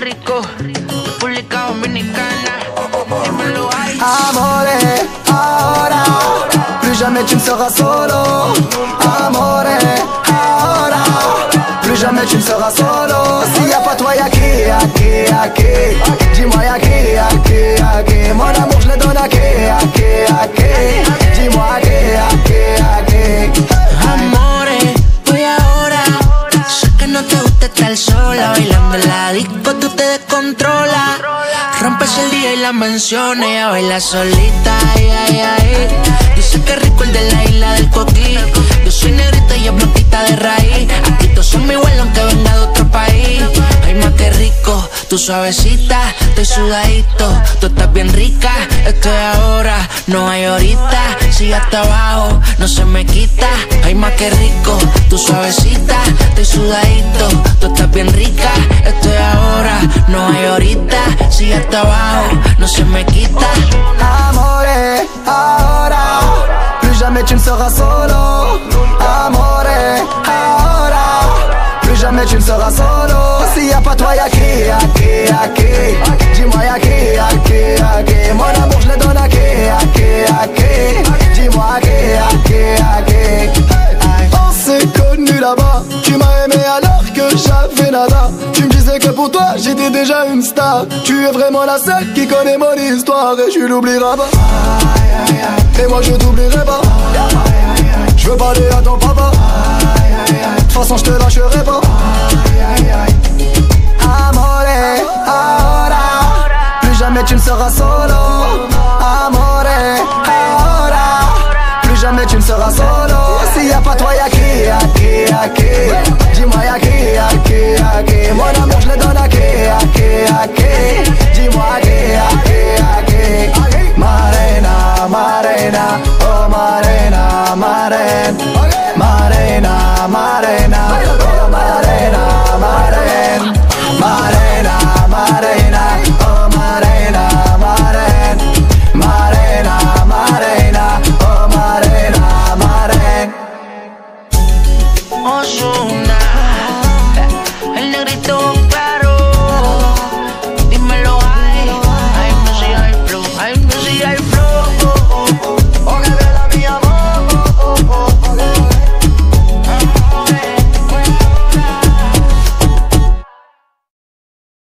Rico, República Dominicana. Dímelo ahí. Amore, ahora, plus jamais tu ne seras solo. Amore, ahora, plus jamais tu ne seras solo. S'il n'y a pas toi, y'a qui, y'a qui, y'a qui? Dis-moi gusta estar sola Bailando en la disco tú te descontrolas Rompes el día y la menciones Ella baila solita, ay, ay, ay. Dice que rico el de la isla del coquí. Yo soy negrita y es blanquita de raíz. Aquí todos son mi igual aunque venga de otro país. Ay, más que rico, tú suavecita Estoy sudadito, tú estás bien rica Estoy ahora, no hay ahorita Sigue hasta abajo, no se me quita. Ay, más que rico, tú suavecita Estoy sudadito, tú estás bien rica Estoy ahora, no hay ahorita Sigue hasta abajo, no se me quita. Amore, ahora Plus jamais tu ne seras solo. Amore, ahora Plus jamais tu ne seras solo. S'il y a pas toi, y'a qui, y'a qui, y'a qui Dis-moi y'a Tu me disais que pour toi j'étais déjà une star. Tu es vraiment la seule qui connaît mon histoire et je l'oublierai pas. Et moi je t'oublierai pas. Je veux parler à ton papa. De toute façon je te lâcherai pas. Amore, ahora, plus jamais tu ne seras solo. Amore, ahora, plus jamais tu ne seras solo. S'il y a pas toi y'a qui, y'a qui, y'a qui? Ague, ague, ague, ague. Marena, marena, oh marena, marena.